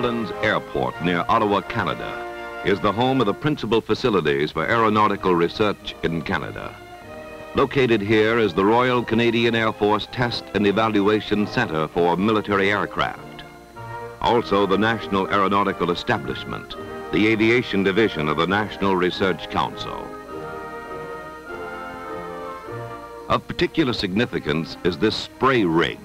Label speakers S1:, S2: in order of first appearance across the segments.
S1: Uplands Airport near Ottawa, Canada, is the home of the principal facilities for aeronautical research in Canada. Located here is the Royal Canadian Air Force Test and Evaluation Center for Military Aircraft. Also the National Aeronautical Establishment, the aviation division of the National Research Council. Of particular significance is this spray rig,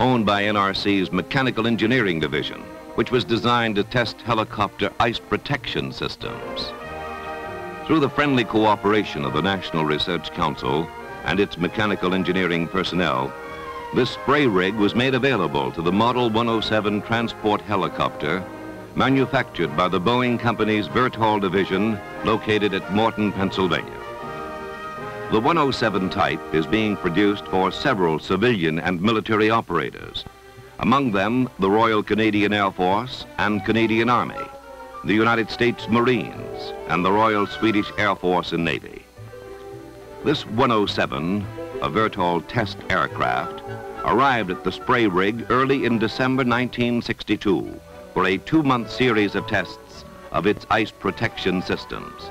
S1: owned by NRC's Mechanical Engineering Division, which was designed to test helicopter ice protection systems. Through the friendly cooperation of the National Research Council and its mechanical engineering personnel, this spray rig was made available to the Model 107 transport helicopter manufactured by the Boeing Company's Vertol division located at Morton, Pennsylvania. The 107 type is being produced for several civilian and military operators, among them the Royal Canadian Air Force and Canadian Army the United States Marines, and the Royal Swedish Air Force and Navy. This 107, a Vertol test aircraft, arrived at the spray rig early in December 1962 for a two-month series of tests of its ice protection systems,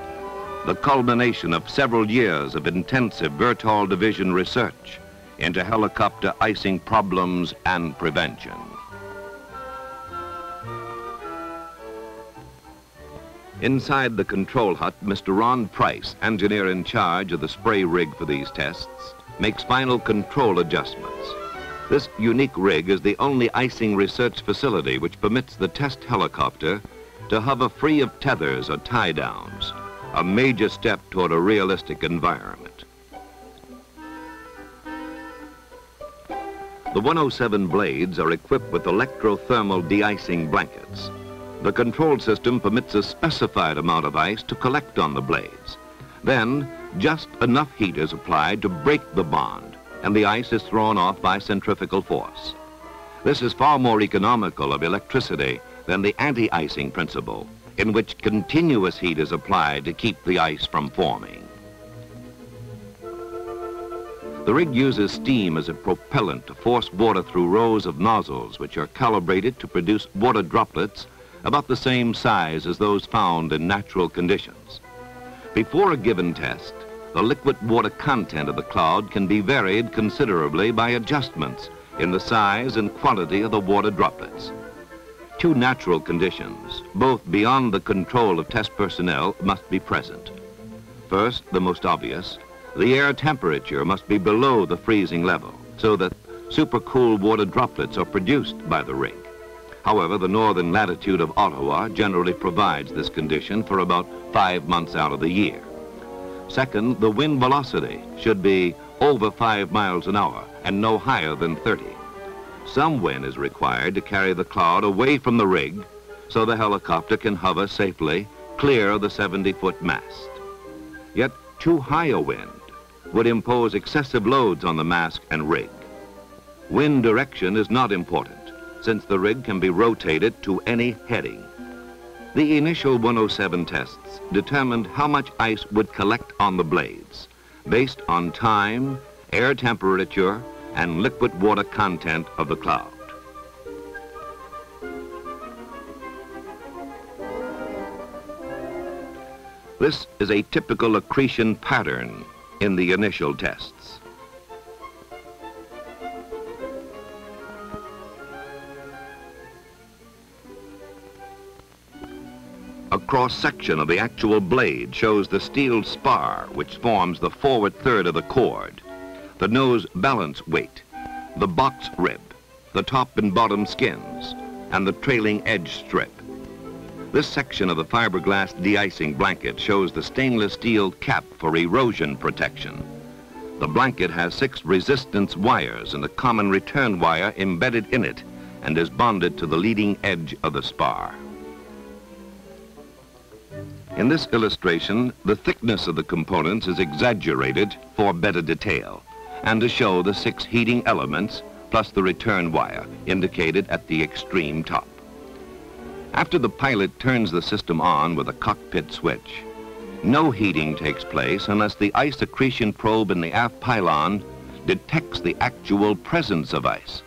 S1: the culmination of several years of intensive Vertol Division research into helicopter icing problems and prevention. Inside the control hut, Mr. Ron Price, engineer in charge of the spray rig for these tests, makes final control adjustments. This unique rig is the only icing research facility which permits the test helicopter to hover free of tethers or tie-downs, a major step toward a realistic environment. The 107 blades are equipped with electrothermal de-icing blankets. The control system permits a specified amount of ice to collect on the blades. Then, just enough heat is applied to break the bond, and the ice is thrown off by centrifugal force. This is far more economical of electricity than the anti-icing principle, in which continuous heat is applied to keep the ice from forming. The rig uses steam as a propellant to force water through rows of nozzles which are calibrated to produce water droplets about the same size as those found in natural conditions. Before a given test, the liquid water content of the cloud can be varied considerably by adjustments in the size and quantity of the water droplets. Two natural conditions, both beyond the control of test personnel, must be present. First, the most obvious, the air temperature must be below the freezing level so that supercooled water droplets are produced by the rig. However, the northern latitude of Ottawa generally provides this condition for about five months out of the year. Second, the wind velocity should be over five miles an hour and no higher than 30. Some wind is required to carry the cloud away from the rig so the helicopter can hover safely clear of the 70-foot mast. Yet too high a wind would impose excessive loads on the mast and rig. Wind direction is not important since the rig can be rotated to any heading. The initial 107 tests determined how much ice would collect on the blades based on time, air temperature, and liquid water content of the cloud. This is a typical accretion pattern in the initial tests. A cross-section of the actual blade shows the steel spar which forms the forward third of the chord, the nose balance weight, the box rib, the top and bottom skins, and the trailing edge strip. This section of the fiberglass de-icing blanket shows the stainless steel cap for erosion protection. The blanket has six resistance wires and a common return wire embedded in it and is bonded to the leading edge of the spar. In this illustration, the thickness of the components is exaggerated for better detail and to show the six heating elements plus the return wire indicated at the extreme top. After the pilot turns the system on with a cockpit switch, no heating takes place unless the ice accretion probe in the aft pylon detects the actual presence of ice.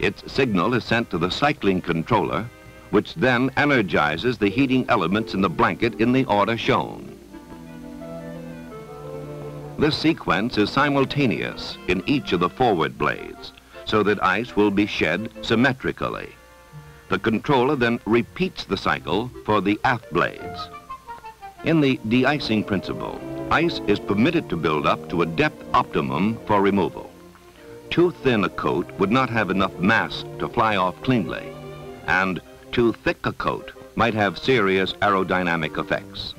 S1: Its signal is sent to the cycling controller which then energizes the heating elements in the blanket in the order shown. This sequence is simultaneous in each of the forward blades, so that ice will be shed symmetrically. The controller then repeats the cycle for the aft blades. In the de-icing principle, ice is permitted to build up to a depth optimum for removal. Too thin a coat would not have enough mass to fly off cleanly, and too thick a coat might have serious aerodynamic effects.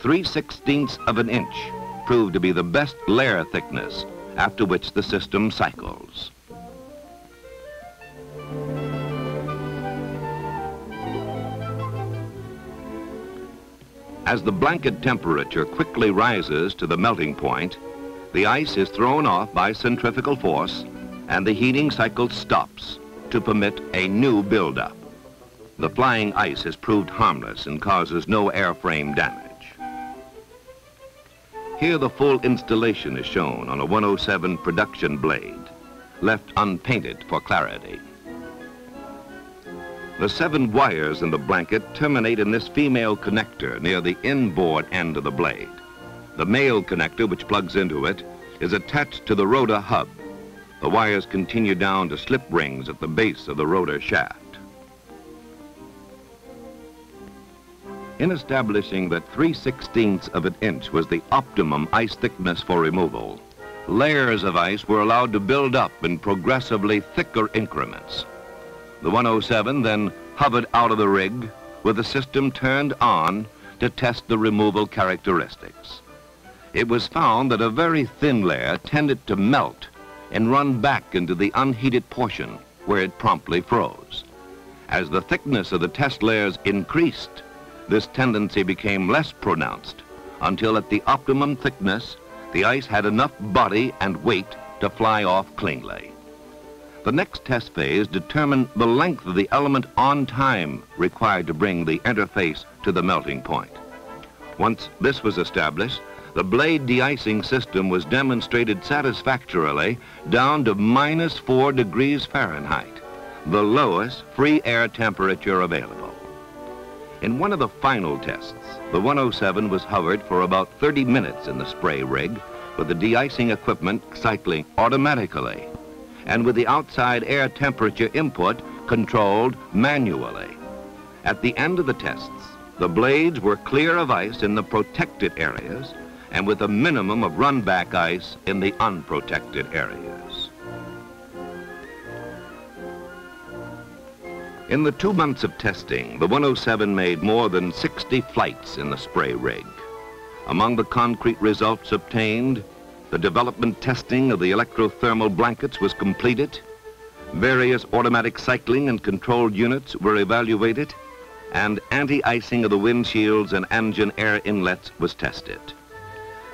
S1: 3 sixteenths of an inch proved to be the best layer thickness after which the system cycles. As the blanket temperature quickly rises to the melting point, the ice is thrown off by centrifugal force and the heating cycle stops to permit a new buildup. The flying ice has proved harmless and causes no airframe damage. Here the full installation is shown on a 107 production blade, left unpainted for clarity. The seven wires in the blanket terminate in this female connector near the inboard end of the blade. The male connector, which plugs into it, is attached to the rotor hub. The wires continue down to slip rings at the base of the rotor shaft. In establishing that 3 16ths of an inch was the optimum ice thickness for removal, layers of ice were allowed to build up in progressively thicker increments. The 107 then hovered out of the rig with the system turned on to test the removal characteristics. It was found that a very thin layer tended to melt and run back into the unheated portion where it promptly froze. As the thickness of the test layers increased, this tendency became less pronounced until at the optimum thickness, the ice had enough body and weight to fly off cleanly. The next test phase determined the length of the element on time required to bring the interface to the melting point. Once this was established, the blade de-icing system was demonstrated satisfactorily down to minus 4 degrees Fahrenheit, the lowest free air temperature available. In one of the final tests, the 107 was hovered for about 30 minutes in the spray rig with the de-icing equipment cycling automatically and with the outside air temperature input controlled manually. At the end of the tests, the blades were clear of ice in the protected areas and with a minimum of run-back ice in the unprotected areas. In the two months of testing, the 107 made more than 60 flights in the spray rig. Among the concrete results obtained, the development testing of the electrothermal blankets was completed. Various automatic cycling and controlled units were evaluated and anti-icing of the windshields and engine air inlets was tested.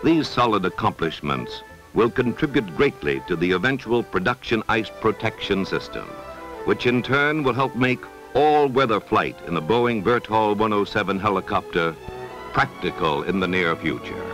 S1: These solid accomplishments will contribute greatly to the eventual production ice protection system, which in turn will help make all-weather flight in the Boeing Vertol 107 helicopter practical in the near future.